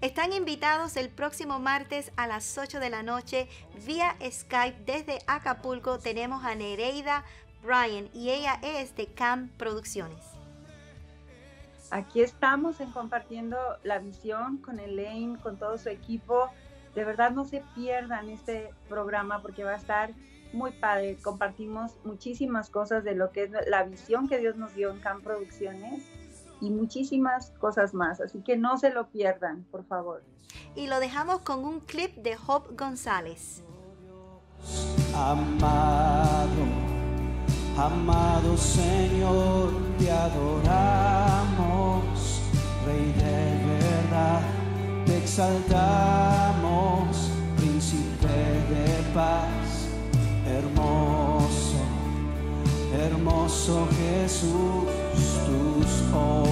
Están invitados el próximo martes a las 8 de la noche vía Skype desde Acapulco. Tenemos a Nereida Bryan y ella es de CAM Producciones. Aquí estamos en compartiendo la visión con Elaine, con todo su equipo. De verdad no se pierdan este programa porque va a estar muy padre. Compartimos muchísimas cosas de lo que es la visión que Dios nos dio en CAM Producciones y muchísimas cosas más. Así que no se lo pierdan, por favor. Y lo dejamos con un clip de Hope González. Amado, amado Señor, te adoramos, Rey de verdad, te exaltamos, príncipe de paz, hermoso, hermoso Jesús tus ojos